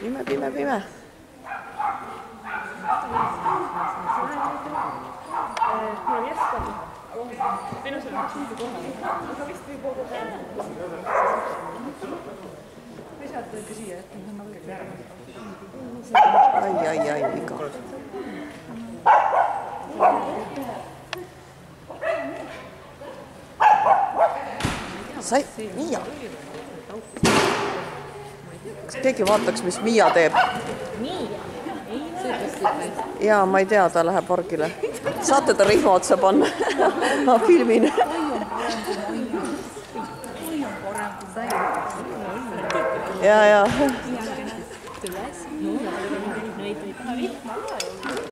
pime, pime, pime. mul on jätkanud. minu sul on sundi kohal. aga vist võib olla ka. või sealt võite siia, et mul on valge järg. ai, ai, ai, viga. sai, Miia. Kas keegi vaataks, mis Miia teeb? jaa, ma ei tea, ta läheb pargile. saate ta rihma otsa panna? ma filmin. ja, ja.